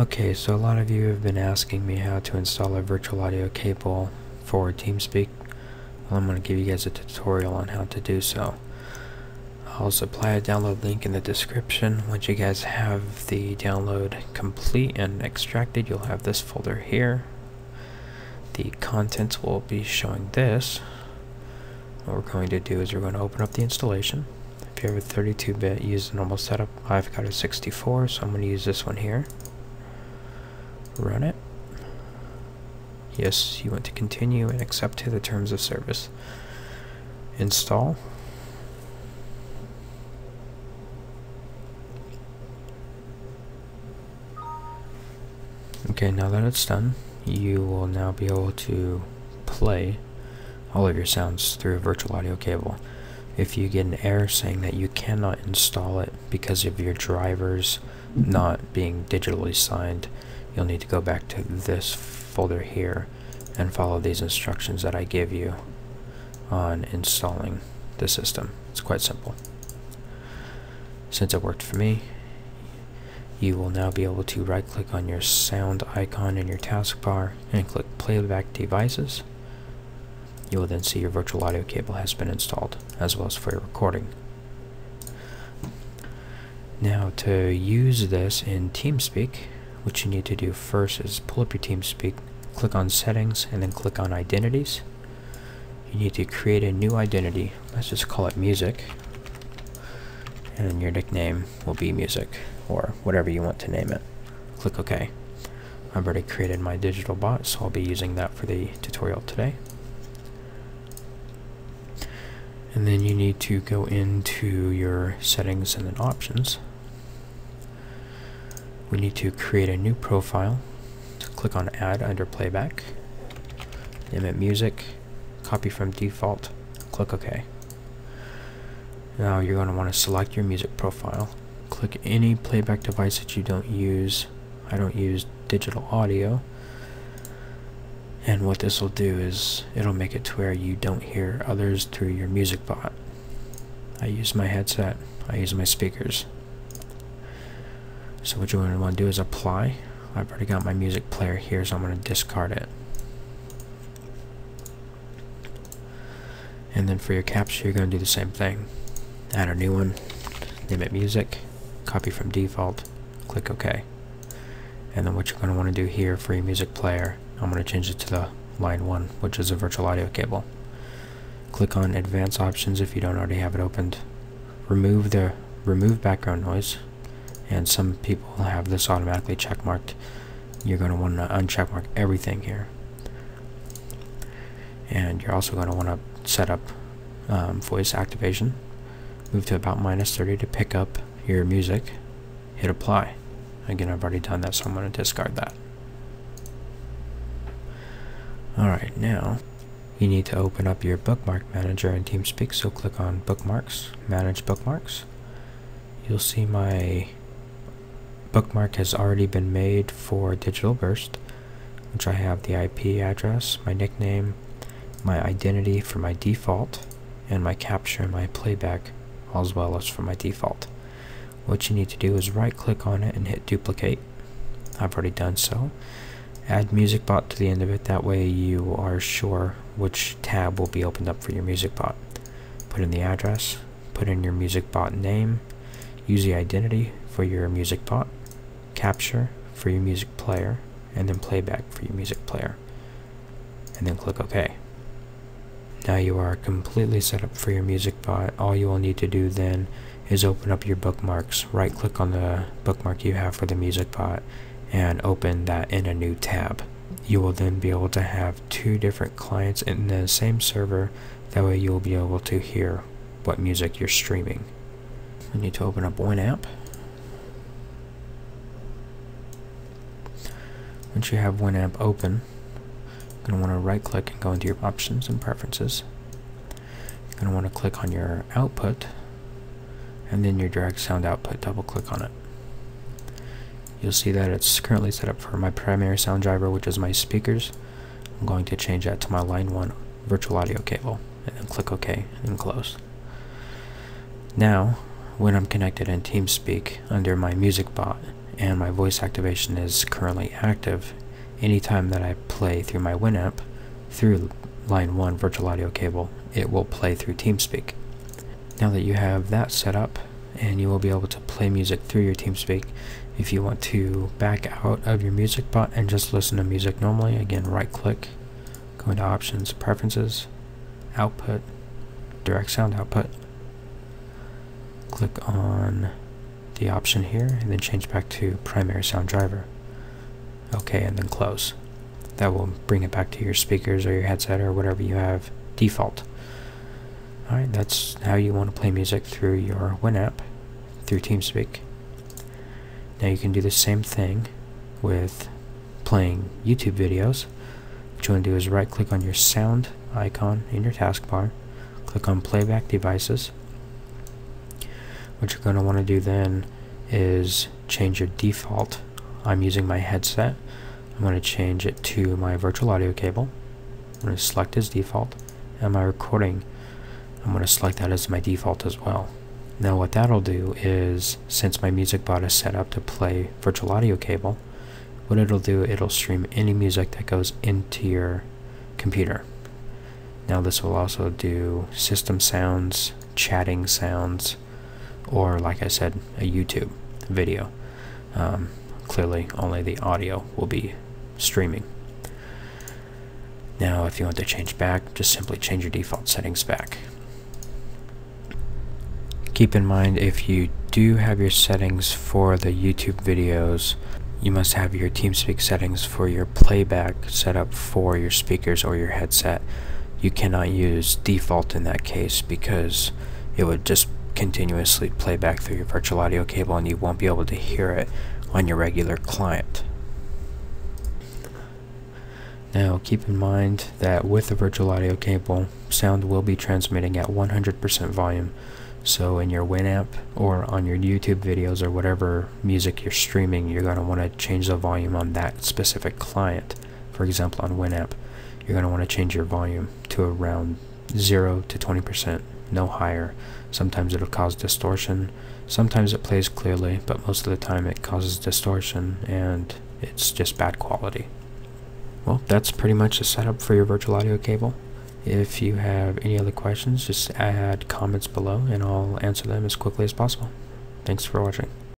Okay, so a lot of you have been asking me how to install a virtual audio cable for TeamSpeak. Well, I'm going to give you guys a tutorial on how to do so. I'll supply a download link in the description. Once you guys have the download complete and extracted, you'll have this folder here. The contents will be showing this. What we're going to do is we're going to open up the installation. If you have a 32-bit, use the normal setup. I've got a 64, so I'm going to use this one here run it. Yes, you want to continue and accept to the terms of service. Install. Okay, now that it's done, you will now be able to play all of your sounds through a virtual audio cable. If you get an error saying that you cannot install it because of your drivers not being digitally signed, you'll need to go back to this folder here and follow these instructions that I give you on installing the system. It's quite simple. Since it worked for me, you will now be able to right click on your sound icon in your taskbar and click playback devices. You will then see your virtual audio cable has been installed as well as for your recording. Now to use this in TeamSpeak, what you need to do first is pull up your TeamSpeak, click on settings, and then click on identities. You need to create a new identity. Let's just call it music. And your nickname will be music, or whatever you want to name it. Click OK. I've already created my digital bot, so I'll be using that for the tutorial today. And then you need to go into your settings and then options we need to create a new profile. Click on add under playback. Name it music. Copy from default. Click OK. Now you're going to want to select your music profile. Click any playback device that you don't use. I don't use digital audio. And what this will do is it'll make it to where you don't hear others through your music bot. I use my headset. I use my speakers. So what to want to do is apply. I've already got my music player here, so I'm going to discard it. And then for your capture, you're going to do the same thing. Add a new one, name it music, copy from default, click OK. And then what you're going to want to do here for your music player, I'm going to change it to the line 1, which is a virtual audio cable. Click on advanced options if you don't already have it opened. Remove the remove background noise and some people have this automatically checkmarked. You're going to want to uncheckmark everything here. And you're also going to want to set up um, voice activation. Move to about minus 30 to pick up your music. Hit apply. Again I've already done that so I'm going to discard that alright now you need to open up your bookmark manager in TeamSpeak so click on bookmarks manage bookmarks you'll see my bookmark has already been made for Digital Burst, which I have the IP address, my nickname, my identity for my default, and my capture and my playback, as well as for my default. What you need to do is right click on it and hit duplicate. I've already done so. Add MusicBot to the end of it, that way you are sure which tab will be opened up for your MusicBot. Put in the address, put in your MusicBot name, use the identity for your MusicBot, capture for your music player, and then playback for your music player. And then click OK. Now you are completely set up for your music bot. All you will need to do then is open up your bookmarks. Right click on the bookmark you have for the music bot and open that in a new tab. You will then be able to have two different clients in the same server. That way you'll be able to hear what music you're streaming. I need to open up Winamp. Once you have Winamp open, you're going to want to right click and go into your options and preferences. You're going to want to click on your output and then your direct sound output, double click on it. You'll see that it's currently set up for my primary sound driver, which is my speakers. I'm going to change that to my line 1 virtual audio cable and then click OK and close. Now, when I'm connected in TeamSpeak under my music bot, and my voice activation is currently active, anytime that I play through my Winamp through line 1 virtual audio cable, it will play through TeamSpeak. Now that you have that set up, and you will be able to play music through your TeamSpeak, if you want to back out of your music bot and just listen to music normally, again right click, go into options, preferences, output, direct sound output, click on the option here and then change back to primary sound driver. Okay, and then close. That will bring it back to your speakers or your headset or whatever you have default. Alright, that's how you want to play music through your Winamp, through TeamSpeak. Now you can do the same thing with playing YouTube videos. What you want to do is right click on your sound icon in your taskbar, click on playback devices, what you're going to want to do then is change your default. I'm using my headset. I'm going to change it to my virtual audio cable. I'm going to select as default. And my recording, I'm going to select that as my default as well. Now what that'll do is, since my music bot is set up to play virtual audio cable, what it'll do, it'll stream any music that goes into your computer. Now this will also do system sounds, chatting sounds, or like I said, a YouTube video. Um, clearly, only the audio will be streaming. Now, if you want to change back, just simply change your default settings back. Keep in mind, if you do have your settings for the YouTube videos, you must have your TeamSpeak settings for your playback set up for your speakers or your headset. You cannot use default in that case because it would just continuously play back through your virtual audio cable and you won't be able to hear it on your regular client. Now keep in mind that with the virtual audio cable, sound will be transmitting at 100% volume. So in your Winamp or on your YouTube videos or whatever music you're streaming, you're going to want to change the volume on that specific client. For example, on Winamp, you're going to want to change your volume to around 0 to 20% no higher. Sometimes it'll cause distortion. Sometimes it plays clearly, but most of the time it causes distortion and it's just bad quality. Well, that's pretty much the setup for your virtual audio cable. If you have any other questions, just add comments below and I'll answer them as quickly as possible. Thanks for watching.